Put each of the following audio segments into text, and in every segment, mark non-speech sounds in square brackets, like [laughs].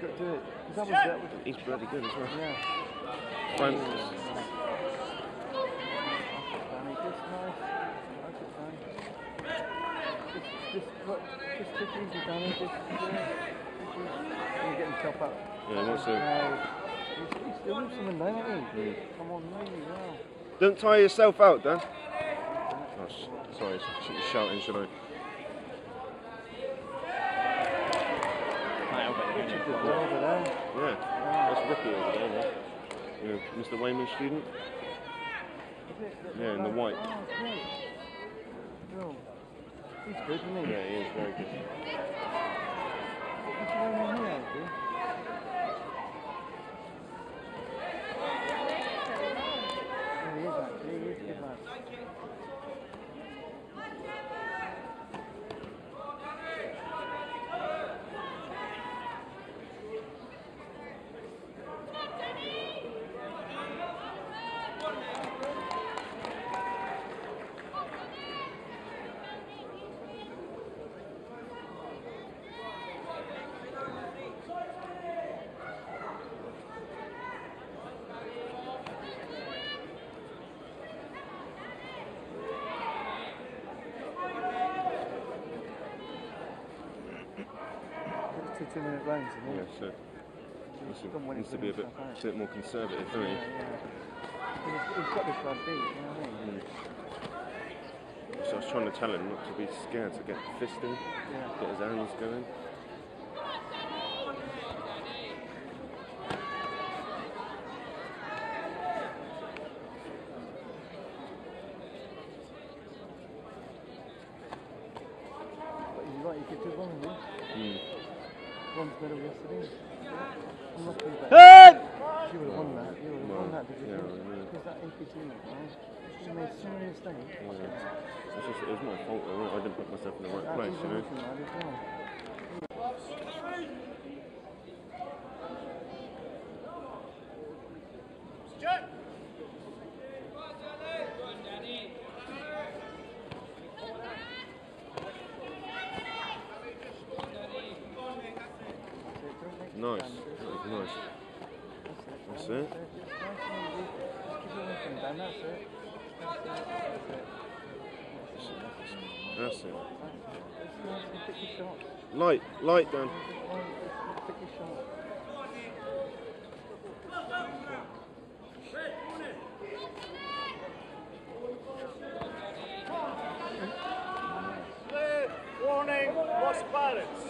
got to do it. 'Cause that was, that was, He's bloody good as well. yeah. Francis. Danny, just nice. Nice it, Just, just, take easy, Danny. Just, yeah. Just, himself up. Yeah, he wants to- No. He's, he's still doing something now, isn't he? Mm. Come on, really well. Don't tire yourself out, Dan. Oh, sorry, sh- sh- shouting, should I? Richard did well over there. Yeah, that's Ricky over there, yeah. Yeah, Mr. Wayman student. Yeah, in the white. Oh, he's good, isn't he? Yeah, he is very good. What's the name in here, Andy? Yeah, he is actually. He is a good lad. It's two two-minute rounds, Yeah, it? so needs to, needs to be a bit, out. bit more conservative, doesn't he? yeah. He's, he's got this lad beat, you know what I mean? Mm. So I was trying to tell him not to be scared to get fisting, Yeah. get his hands going. But he's right, he could do one of them. Mm. Bronze medal yesterday. Unlucky that Hey! she would have won that. You would have won that, did you? yeah, think? I know. Because right? She made so many mistakes. Yeah. It's just, it was my fault. I didn't put myself in the right place, you know. Absolutely mad as well. Nice. That was nice. That's it. That's it. Light, light, Dan. Warning. Lost balance.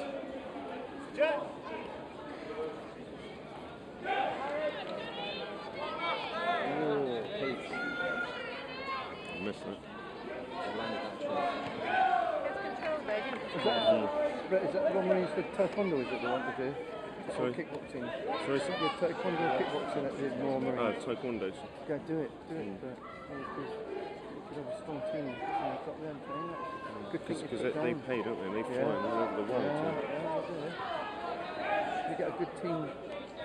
I missed that. Is that the one when he's with Taekwondo, is it the one to do? Sorry? Or kickboxing. Sorry, sir? Yeah, Taekwondo or kickboxing at the Royal Uh, Marines. Taekwondo. Go do it, do it, Mm. Because have a strong team. And you've got them playing that. Good thing Because they down. pay, don't they? They fly Yeah. all over the world. Yeah, yeah, they do. You get a good team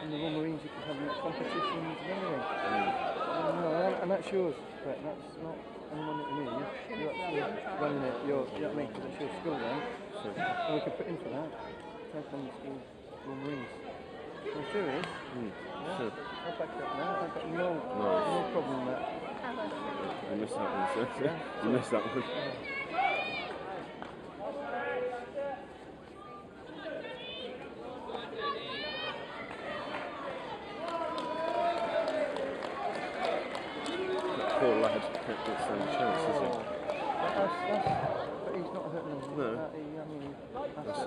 in the Royal Marines, you can have competitions and everything. Mm. And, no, and, that's yours, Brett. That's not anyone at me. You're, you're actually running it. You're, you know what I mean? Because it's your school, right? And we can put in for that. Taekwondo school, Royal Marines. I'm serious. mm. Yeah. I'll back that now. I've got no, Nice. no problem with that. you missed that one, sir. Yeah. [laughs] you missed that one. Poor lad can't get some chance, is he? he's not hurting us. No. Uh, he, I mean, that's,